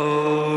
Oh.